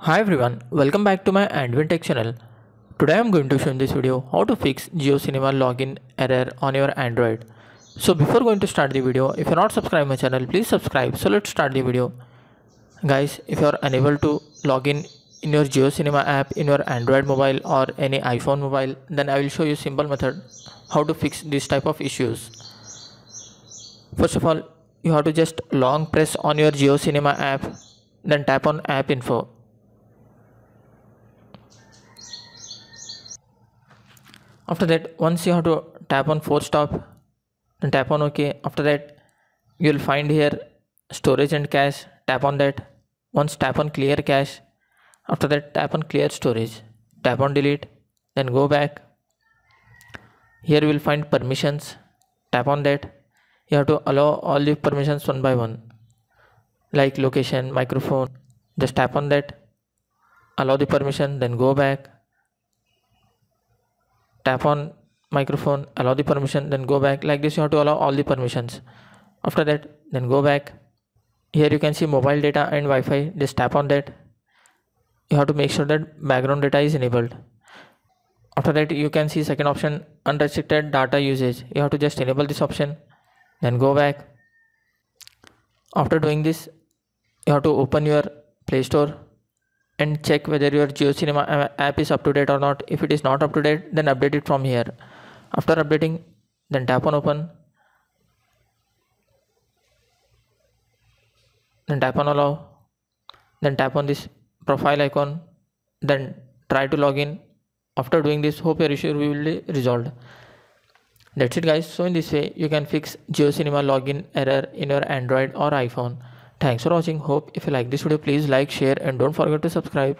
Hi everyone, welcome back to my AndWin Tech channel. Today I am going to show in this video how to fix JioCinema login error on your Android. So before going to start the video, if you're not subscribed my channel, please subscribe. So let's start the video. Guys, if you are unable to login in your JioCinema app in your Android mobile or any iPhone mobile, then I will show you simple method how to fix this type of issues. First of all, you have to just long press on your JioCinema app, then tap on app info after that once you have to tap on force stop then tap on ok after that you will find here storage and cache. Tap on that. Once tap on clear cache after that tap on clear storage. Tap on delete then go back. Here you will find permissions. Tap on that. You have to allow all the permissions one by one. Like location microphone. Just tap on that. Allow the permission then go back tap on microphone allow the permission then go back. Like this you have to allow all the permissions. After that then go back. Here you can see mobile data and wi-fi. Just tap on that. You have to make sure that background data is enabled. After that you can see second option unrestricted data usage. You have to just enable this option then go back. After doing this you have to open your play store and check whether your JioCinema app is up to date or not. If it is not up to date, then update it from here. After updating, then tap on open. Then tap on allow. Then tap on this profile icon. Then try to log in. After doing this, hope your issue will be resolved. That's it guys. So in this way, you can fix JioCinema login error in your Android or iPhone. Thanks for watching. Hope if you like this video, please like, share and don't forget to subscribe.